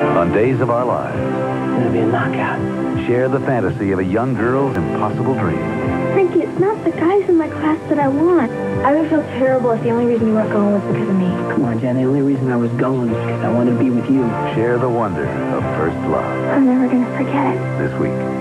On Days of Our Lives, It's gonna be a knockout. share the fantasy of a young girl's impossible dream. Frankie, it's not the guys in my class that I want. I would feel terrible if the only reason you weren't going was because of me. Come on, Jen. The only reason I was going is because I wanted to be with you. Share the wonder of first love I'm never gonna forget it. this week